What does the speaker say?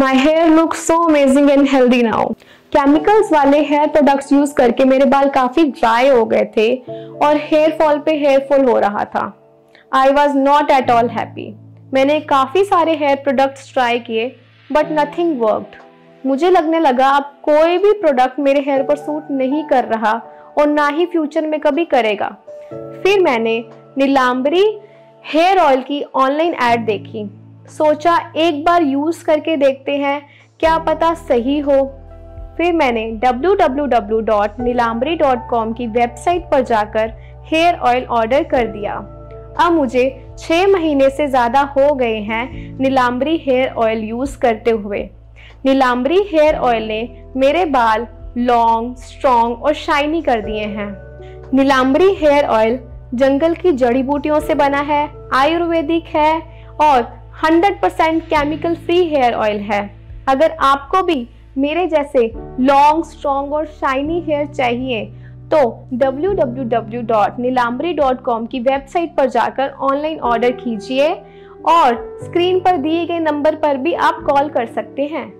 My hair look so amazing and healthy now chemicals वाले hair products use करके मेरे बाल काफ़ी ड्राई हो गए थे और हेयर फॉल पे हेयर फॉल हो रहा था। I was not at all happy मैंने काफ़ी सारे हेयर प्रोडक्ट्स ट्राई किए बट नथिंग वर्कड मुझे लगने लगा अब कोई भी प्रोडक्ट मेरे हेयर पर सूट नहीं कर रहा और ना ही फ्यूचर में कभी करेगा। फिर मैंने नीलाम्बरी हेयर ऑयल की ऑनलाइन एड देखी। सोचा एक बार यूज़ करके देखते हैं, क्या पता सही हो। फिर मैंने www.nilambri.com की वेबसाइट पर जाकर हेयर ऑयल ऑर्डर कर दिया। अब मुझे छः महीने से ज़्यादा हो गए हैं नीलाम्बरी हेयर ऑयल यूज़ करते हुए। नीलाम्बरी हेयर ऑयल ने मेरे बाल लॉन्ग, स्ट्रॉन्ग और शाइनी कर दिए हैं। नीलाम्बरी हेयर ऑयल जंगल की जड़ी बूटियों से बना है, आयुर्वेदिक है और 100% केमिकल फ्री हेयर ऑयल है। अगर आपको भी मेरे जैसे लॉन्ग स्ट्रॉन्ग और शाइनी हेयर चाहिए तो www.nilambri.com की वेबसाइट पर जाकर ऑनलाइन ऑर्डर कीजिए और स्क्रीन पर दिए गए नंबर पर भी आप कॉल कर सकते हैं।